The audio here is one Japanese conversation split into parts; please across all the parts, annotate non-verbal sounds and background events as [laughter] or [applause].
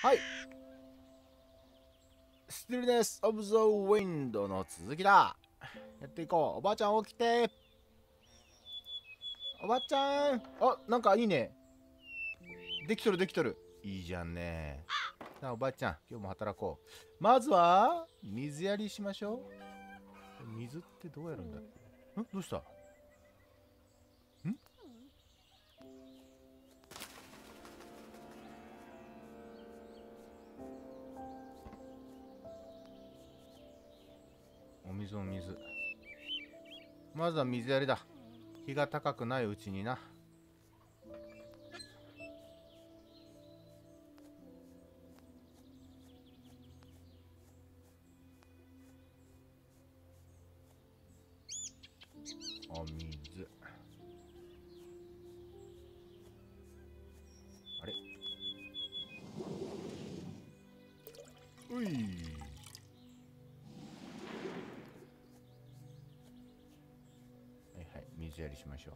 はい。スティルネス・オブ・ザ・ウィンドの続きだ。やっていこう。おばあちゃん起きて。おばあちゃん。あ、なんかいいね。できとるできとる。いいじゃんね。さあ、おばあちゃん、今日も働こう。まずは、水やりしましょう。水ってどうやるんだっけ？ん？どうした？水まずは水やりだ。日が高くないうちにな。りしましょう。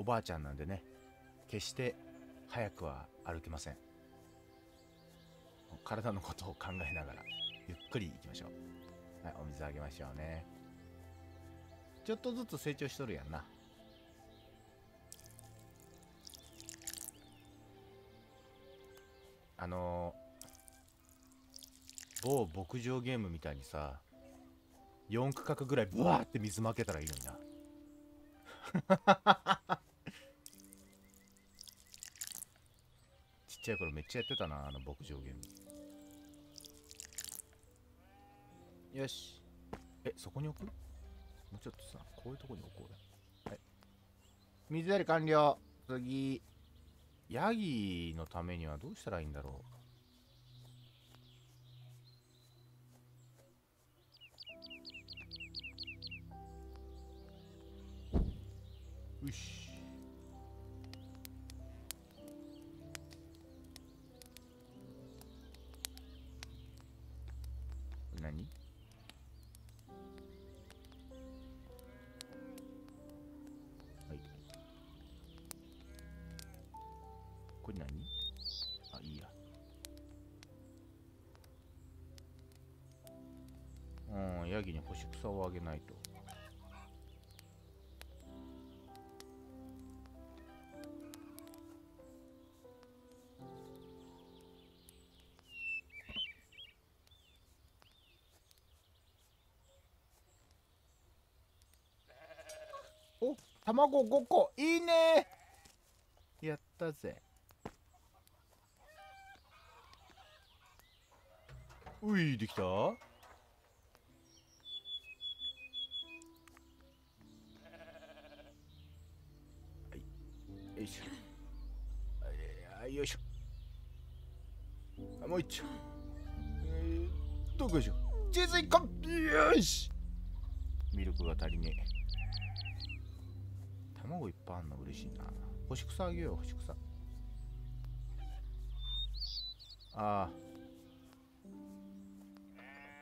おばあちゃんなんでね決して早くは歩けません。体のことを考えながらゆっくり行きましょう。はいお水あげましょうね。ちょっとずつ成長しとるやんな。あの某牧場ゲームみたいにさ4区画ぐらいブワーって水まけたらいいのにな。[laughs] ちっちゃい頃めっちゃやってたなあの牧場ゲーム。よし。えそこに置く？もうちょっとさこういうとこに置こうよ。はい。水やり完了。次。ヤギのためにはどうしたらいいんだろう。よし。何？はい。これ何？あいいや。うんヤギに干し草をあげないと。お卵5個。いいね。やったぜ。ういできた？よいしょ。はいよいしょ。あもう一丁えー、どこでしょ。チーズ1個よし。ミルクが足りねえ。いっぱいあんの嬉しいな。干し草あげよう干し草。ああ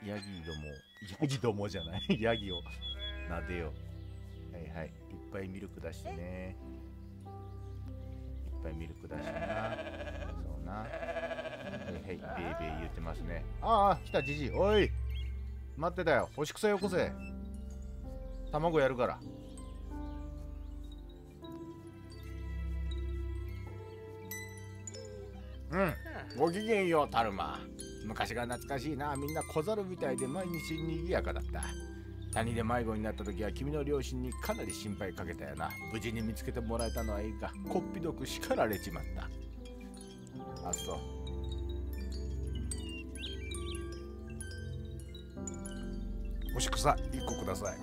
ヤギどもヤギどもじゃない。[laughs] ヤギを撫でよう。はいはい。いっぱいミルク出してね。いっぱいミルク出してな。そうな。はいはい。ベイベイ言ってますね。ああ来たじじいおい。待ってたよ。干し草よこせ。卵やるから。うん。ごきげんようタルマ昔が懐かしいな。みんな小猿みたいで毎日にぎやかだった。谷で迷子になった時は君の両親にかなり心配かけたよな。無事に見つけてもらえたのはいいがこっぴどく叱られちまった。あそう。干し草1個ください。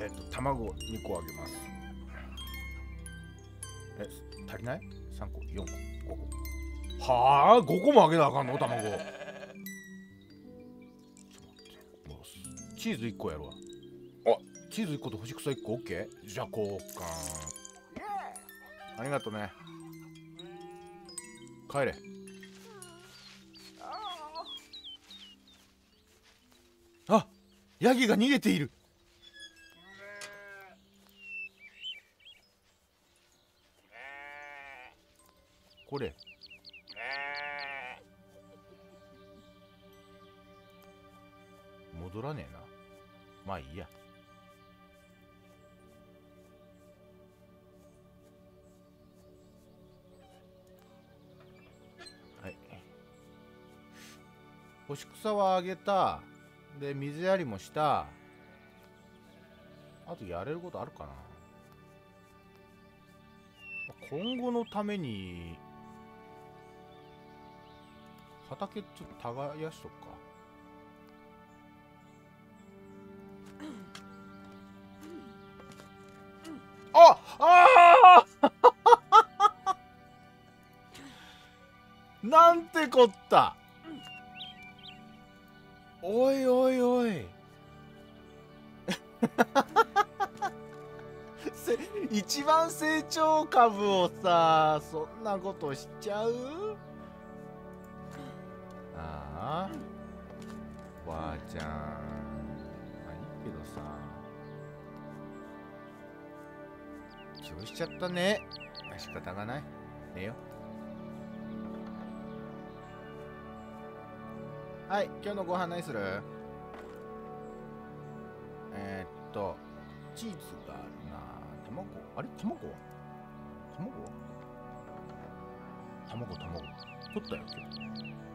えっと卵2個あげます。え足りない ?3 個4個5個。はあ5個もあげなあかんの？卵チーズ1個やるわあチーズ1個と干し草1個 OK? じゃあ交換ありがとね帰れあヤギが逃げているこれ戻らねえな。まあいいや。はい。干し草はあげた。で水やりもした。あとやれることあるかな。今後のために畑ちょっと耕しとくか。あああ [laughs] なんてこった。おいおいおい。[laughs] 一番成長株をさそんなことしちゃう？ああ。ばあちゃん。まあいいけどさ。気をしちゃったね。仕方がない。寝よはい今日のご飯何する。えー、っとチーズがあるな卵？あれ？卵？は卵？は卵？卵？取ったよ今日。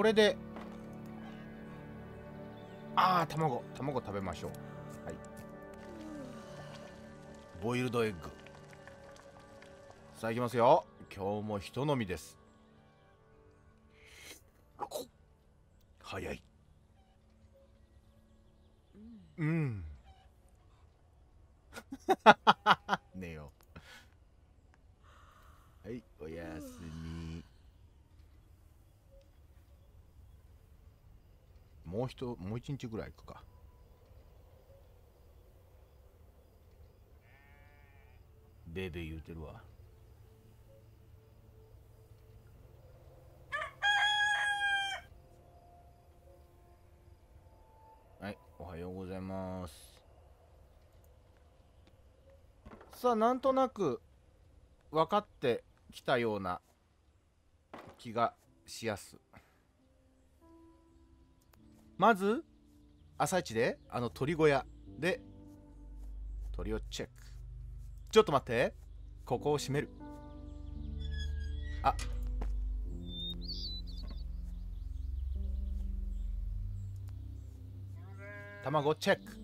これで。ああ卵。卵食べましょう。はい。ボイルドエッグ。さあいきますよ。今日もひと飲みです。早い。うん。[laughs] 寝よ。うはいおやすみもうひともう一日ぐらい行くか。ベーベー言うてるわ。はいおはようございます。さあなんとなく分かってきたような気がしやす。まず朝一であの鳥小屋で鳥をチェック。ちょっと待って。ここを閉める。あ。卵チェック。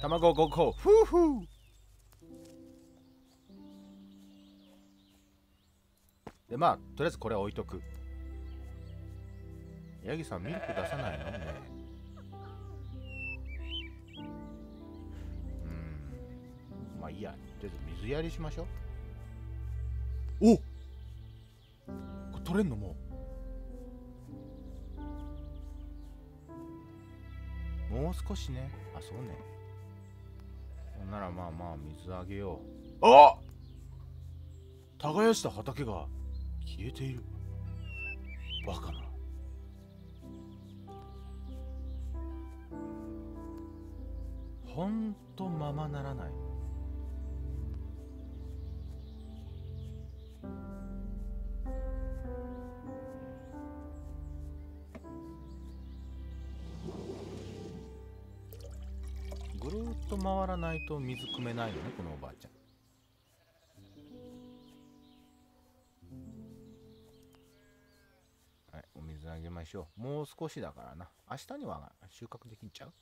卵5個ふうふう。でまあとりあえずこれ置いとく。ヤギさんミルク出さないの？ねうん。まあいいや。とりあえず水やりしましょう。おこれ取れんのもう。もう少しね。あそうね。ほんならまあまあ水あげよう。あ耕した畑が消えている。バカなほんとままならない。ぐるっと回らないと水汲めないのねこのおばあちゃん。はいお水あげましょう。もう少しだからな。明日には収穫できんちゃう？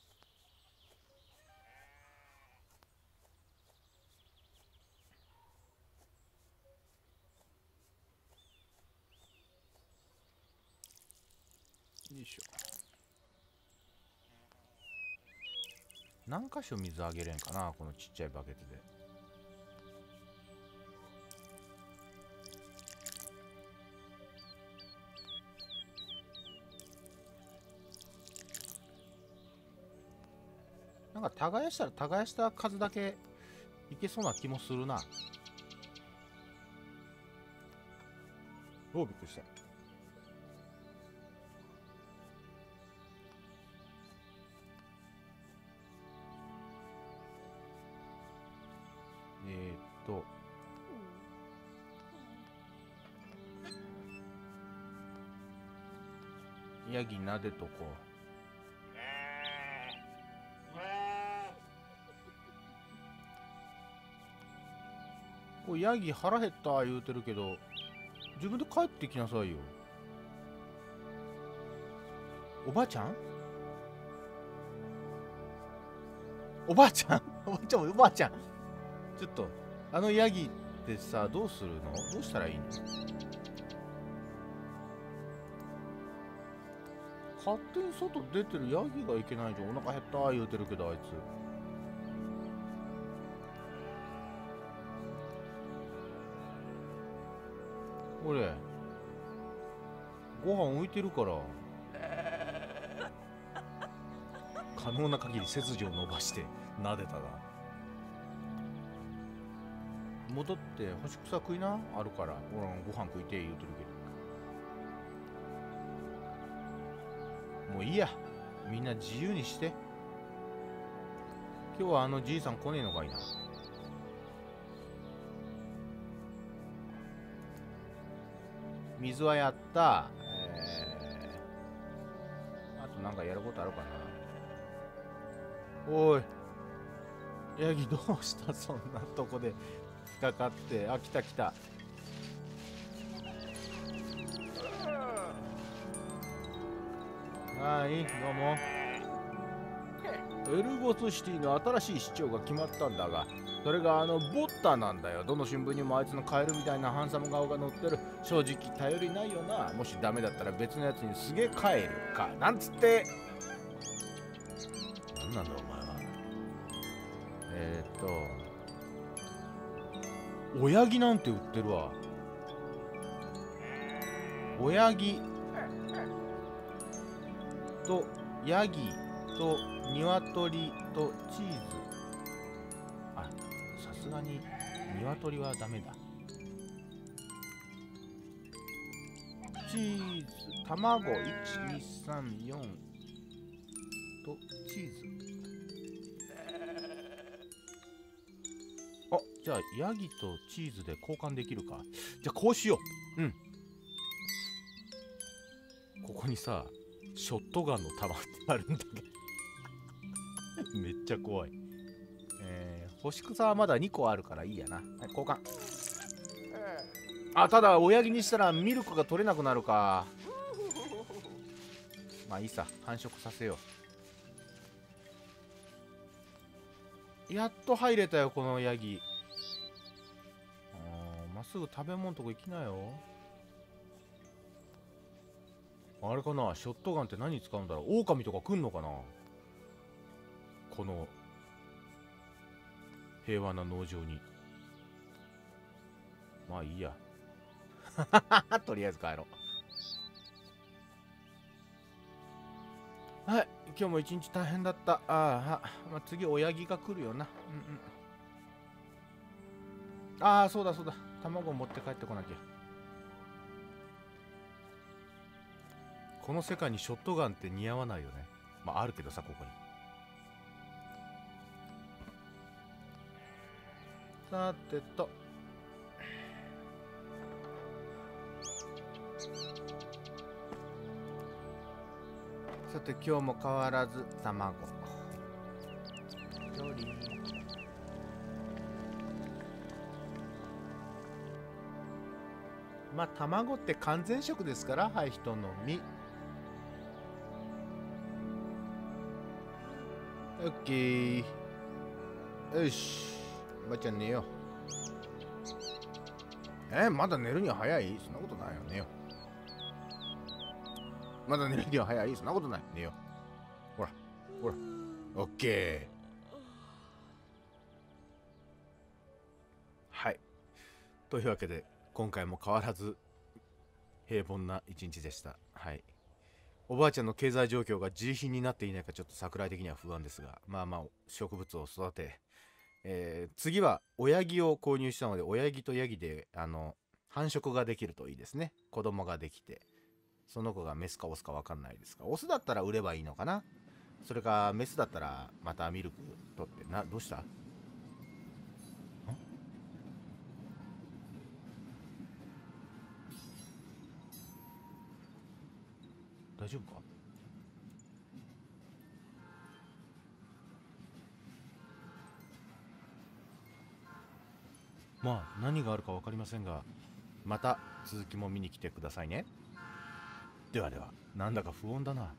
何箇所水あげれんかなこのちっちゃいバケツで。なんか耕したら耕した数だけいけそうな気もするな。おびっくりした？ヤギ撫でとこ。うこれ。ヤギ腹減った言うてるけど自分で帰ってきなさいよおばあちゃんおばあちゃんおばあちゃんおばあちゃんちょっとあのヤギってさどうするのどうしたらいいの勝手に外出てるヤギがいけないじゃん。お腹減った言うてるけどあいつ。これご飯置いてるから可能な限り背筋を伸ばして撫でたが戻って干し草食いな？あるからほらご飯食いて言うてるけど。もういいや。みんな自由にして。今日はあのじいさん来ねえのかいな。水はやった。えー、あとなんかやることあるかな。おい。ヤギどうした？そんなとこで引っかかって。あ来た来た。はいどうも。エルゴスシティの新しい市長が決まったんだがそれがあのボッタなんだよ。どの新聞にもあいつのカエルみたいなハンサム顔が載ってる。正直頼りないよな。もしダメだったら別のやつにすげえカエルか。なんつって。何なんだお前は。えー、っと。親木なんて売ってるわ。親木とヤギと鶏とチーズ。あさすがに鶏はダメだ。チーズ卵1234とチーズ。あじゃあヤギとチーズで交換できるか。じゃあこうしよう。うん。ここにさショットガンの弾ってあるんだけど [laughs] めっちゃ怖い。えー、星草はまだ2個あるからいいやな。はい、交換。あ、ただ、親木にしたらミルクが取れなくなるか。まあいいさ、繁殖させよう。やっと入れたよ、このヤギ。まっすぐ食べ物とこ行きなよ。あれかなショットガンって何使うんだろう。狼とか来んのかな？この平和な農場に。まあいいや。[laughs] とりあえず帰ろう。はい今日も一日大変だった。ああ、まあ、次親木が来るよな。うんうん。ああそうだそうだ。卵持って帰ってこなきゃ。この世界にショットガンって似合わないよね。まああるけどさここに。さてと。さて今日も変わらず卵。料理。まあ卵って完全食ですからはい人のみオッケーよしばあちゃん寝ようえまだ寝るには早いそんなことないよ寝ようまだ寝るには早いそんなことない寝ようほらほらオッケーはいというわけで今回も変わらず平凡な一日でしたはいおばあちゃんの経済状況が自費になっていないかちょっと桜井的には不安ですがまあまあ植物を育てえー次は親木を購入したので親木とヤギであの繁殖ができるといいですね。子供ができてその子がメスかオスか分かんないですがオスだったら売ればいいのかな。それかメスだったらまたミルク取ってなどうした？大丈夫か？まあ何があるか分かりませんがまた続きも見に来てくださいね。ではではなんだか不穏だな。